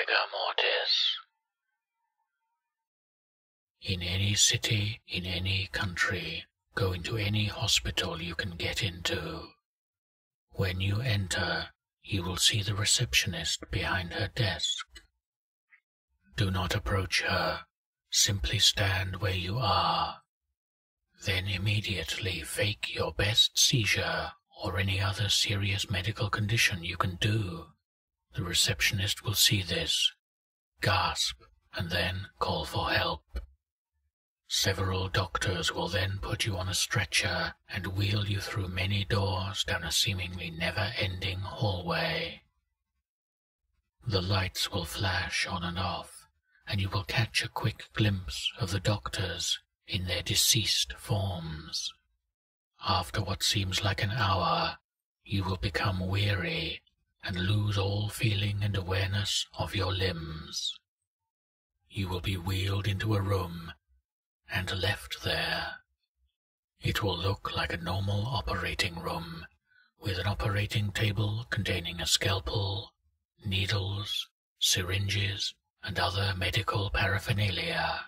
rigor mortis. In any city, in any country, go into any hospital you can get into. When you enter, you will see the receptionist behind her desk. Do not approach her, simply stand where you are. Then immediately fake your best seizure or any other serious medical condition you can do. The receptionist will see this, gasp, and then call for help. Several doctors will then put you on a stretcher and wheel you through many doors down a seemingly never-ending hallway. The lights will flash on and off, and you will catch a quick glimpse of the doctors in their deceased forms. After what seems like an hour, you will become weary and lose all feeling and awareness of your limbs. You will be wheeled into a room and left there. It will look like a normal operating room with an operating table containing a scalpel, needles, syringes, and other medical paraphernalia.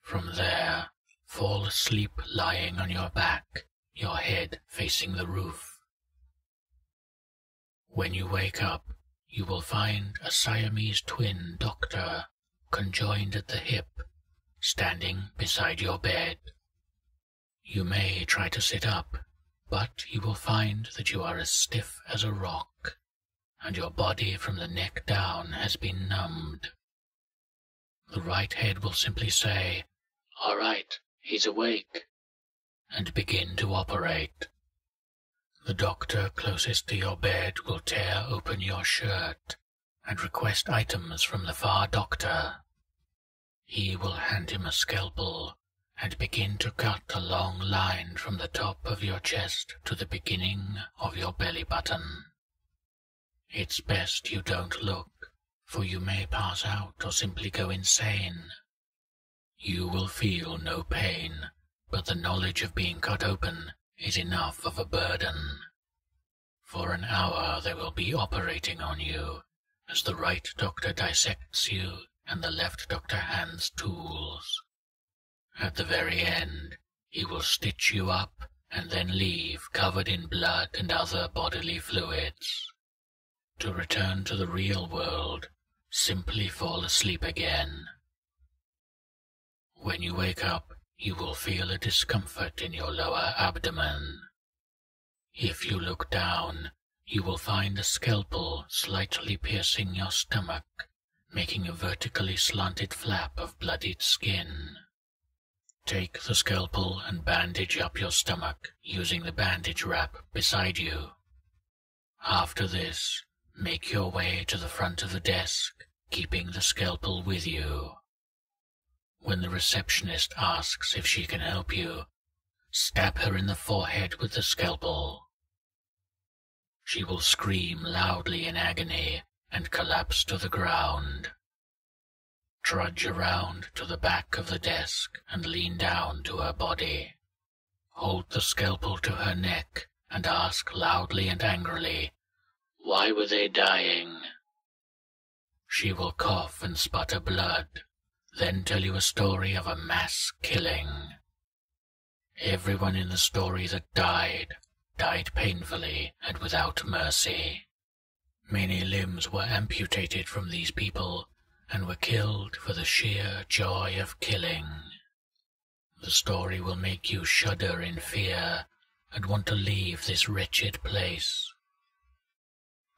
From there, fall asleep lying on your back, your head facing the roof. When you wake up, you will find a Siamese twin doctor conjoined at the hip standing beside your bed. You may try to sit up, but you will find that you are as stiff as a rock, and your body from the neck down has been numbed. The right head will simply say, All right, he's awake, and begin to operate. The doctor closest to your bed will tear open your shirt and request items from the far doctor he will hand him a scalpel and begin to cut a long line from the top of your chest to the beginning of your belly button. It's best you don't look, for you may pass out or simply go insane. You will feel no pain, but the knowledge of being cut open is enough of a burden. For an hour they will be operating on you as the right doctor dissects you and the left doctor hands tools. At the very end, he will stitch you up and then leave covered in blood and other bodily fluids. To return to the real world, simply fall asleep again. When you wake up, you will feel a discomfort in your lower abdomen. If you look down, you will find the scalpel slightly piercing your stomach making a vertically slanted flap of bloodied skin. Take the scalpel and bandage up your stomach using the bandage wrap beside you. After this, make your way to the front of the desk, keeping the scalpel with you. When the receptionist asks if she can help you, stab her in the forehead with the scalpel. She will scream loudly in agony and collapse to the ground. Trudge around to the back of the desk and lean down to her body. Hold the scalpel to her neck and ask loudly and angrily, Why were they dying? She will cough and sputter blood, then tell you a story of a mass killing. Everyone in the story that died, died painfully and without mercy. Many limbs were amputated from these people and were killed for the sheer joy of killing. The story will make you shudder in fear and want to leave this wretched place.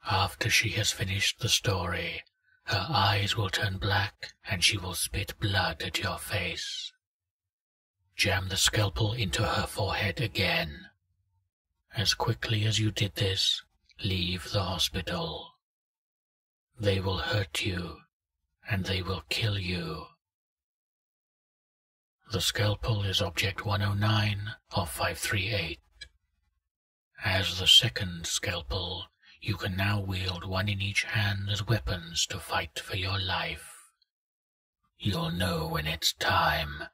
After she has finished the story, her eyes will turn black and she will spit blood at your face. Jam the scalpel into her forehead again. As quickly as you did this, leave the hospital. They will hurt you, and they will kill you. The scalpel is Object 109 of 538. As the second scalpel, you can now wield one in each hand as weapons to fight for your life. You'll know when it's time